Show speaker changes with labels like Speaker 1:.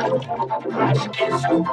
Speaker 1: Acho que isso